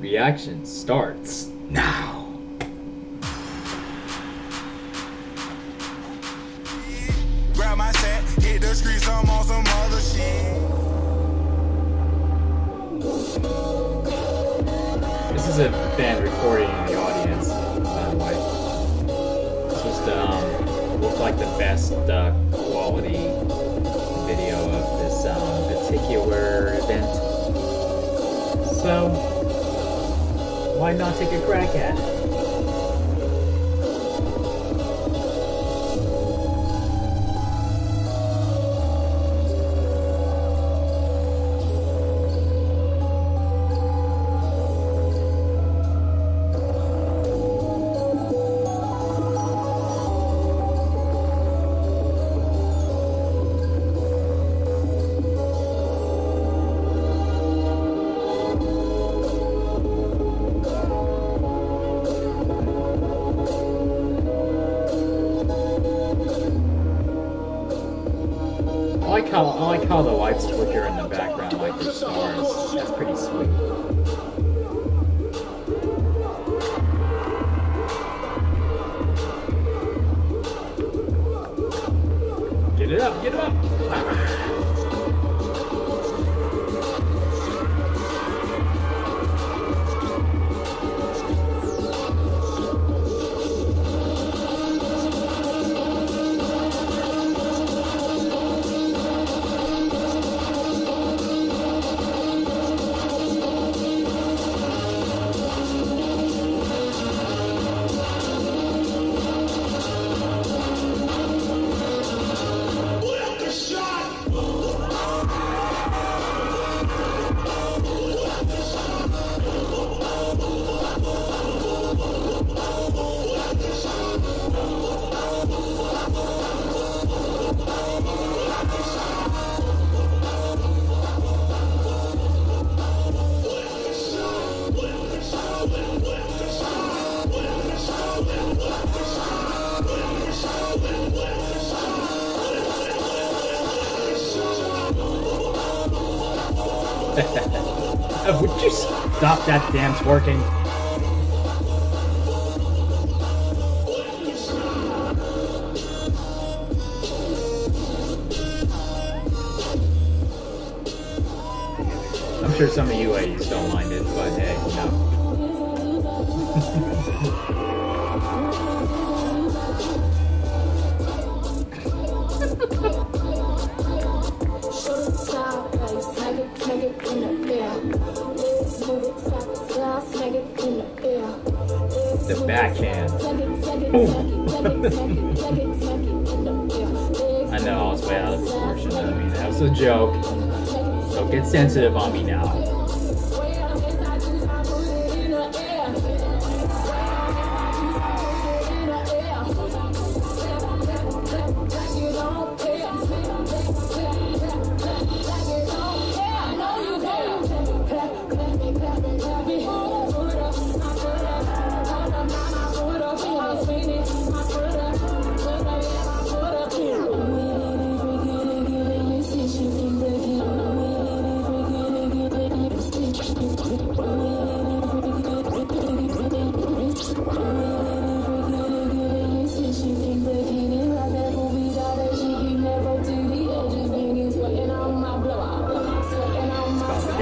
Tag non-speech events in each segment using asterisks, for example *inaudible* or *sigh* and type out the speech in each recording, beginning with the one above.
Reaction starts now. Grab my set, hit the streets, I'm on some other shit. This is a band recording in the audience, by the way. It's just um, like the best uh, quality video of this um, particular event. So, why not take a crack at it? Stop that damn twerking? I'm sure some of you ladies don't mind it, but hey, you *laughs* I know I was way out of proportion. I mean, that was a joke. Don't get sensitive on me now.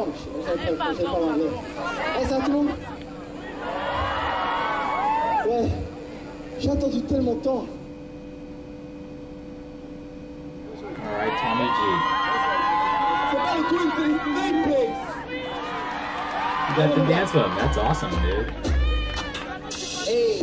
somehow, shit, j'avais pas, j'avais pas parlé. Hey, ça va tout Ouais, j'ai attendu tellement de temps. Alright, Tommy G. C'est pas les twins, c'est les snake pigs. You got the dance with him. That's awesome, dude. Hey,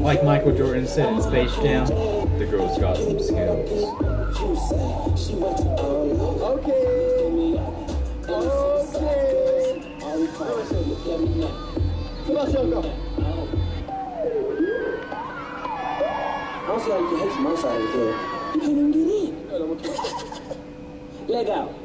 Like Michael Jordan said in Space Jam, the girl's got some skills. you say she went to all Ok. Give me up. And it's suicide doors, all we call. Look at me now. C'est parti encore. I don't see how you can hate from outside like that. You can't even get in. Voilà, mon truc. Leg out.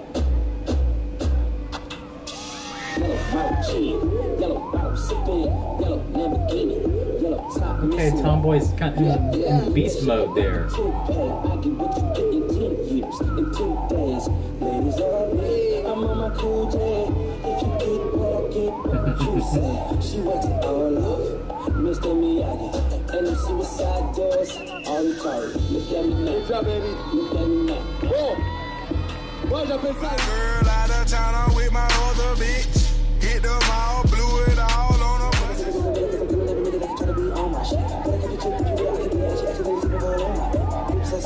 Okay. Tomboy's kind of in, beast mode there. She went to all. Mr. Miyagi, and them suicide doors, call it. Look at me now, Good job, baby. look at me now. J'appelle ça. Girl out of town, I'm with my other bitch. Hit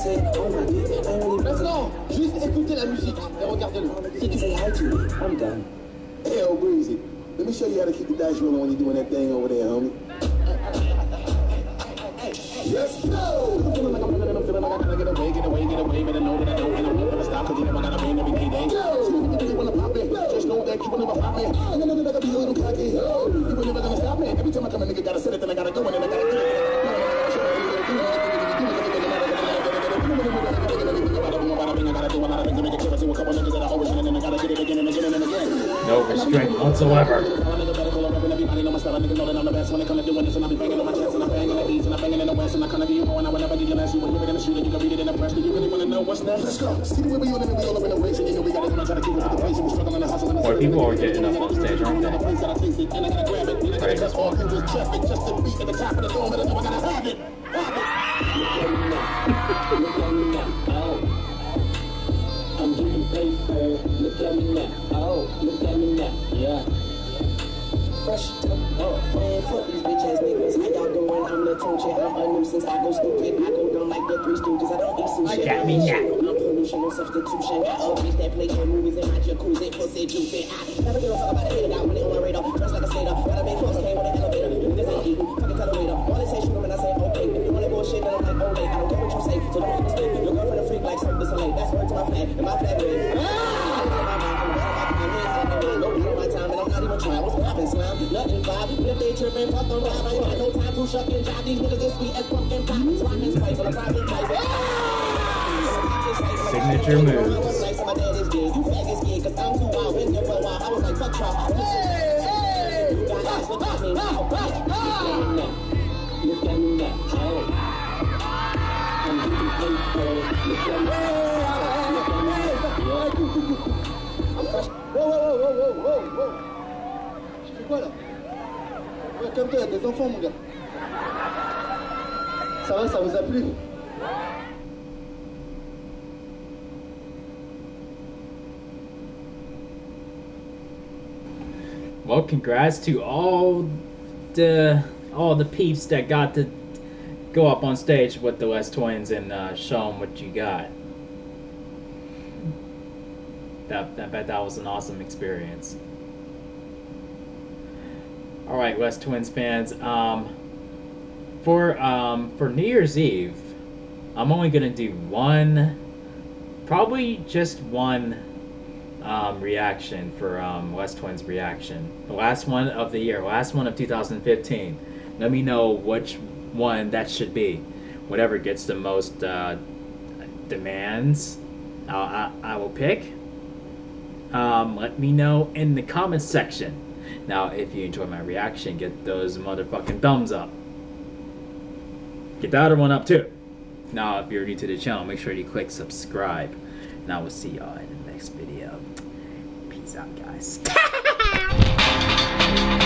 Oh, Maintenant, ah, juste écoutez la musique et regardez-le. Si tu say hi to me, I'm done. Hey, old Breezy, let me show you how to keep the dice rolling when you're doing that thing over there, homie. Let's go! I'm feeling like I'm running, I'm feeling like I gotta get away, get away, get away, but I know that I don't, and I'm gonna stop, cause you know I gotta win every day. day. Smooth you wanna pop it, just know that you will never pop me. I know that I gotta be a little cocky, you never gonna stop me. Every time I come, a nigga gotta set it, then I gotta go, and then I gotta get it. To hustle and More people are getting up on stage, aren't they? Right. Check. I'm a nuisance. I go stupid. I go dumb like the three stooges. I don't eat some shit. got me now. I'm pollution, no substitution. Got a bitch that play in movies in my jacuzzi. Pussy juicy. I never give a fuck about a hater. Got money on my radar. Dressed like a skater. Got a big clothes. Came with an elevator. Niggas ain't eating. Fucking tell the waiter. All they say shoot 'em and I say okay. If you wanna bullshit, then I'm like, oh, I don't care what you say. So don't understand. Your girlfriend a freak like Cirque du Soleil. That's word to my flag. And my flag red. Nothing five, if they trippin', fuck them vibe. I ain't got no time to shuck and jive. These niggas is sweet as pumpkin pie. Rockin' spice on a private jet. Signature moves. Like my dad is dead. You quoi là Ouais, comme toi, des enfants, mon gars. Ça va, ça vous a plu Well, congrats to all the all the peeps that got to go up on stage with the Les Twins and uh, show them what you got. That I bet that was an awesome experience. All right, Les Twins fans. Um, for um, for New Year's Eve, I'm only gonna do one, probably just one um, reaction for um, Les Twins reaction. The last one of the year, last one of 2015. Let me know which one that should be. Whatever gets the most uh, demands, I'll, I, I will pick. Um, let me know in the comments section. Now, if you enjoy my reaction, get those motherfucking thumbs up. Get the other one up too. Now, if you're new to the channel, make sure you click subscribe. And I will see y'all in the next video. Peace out, guys. *laughs*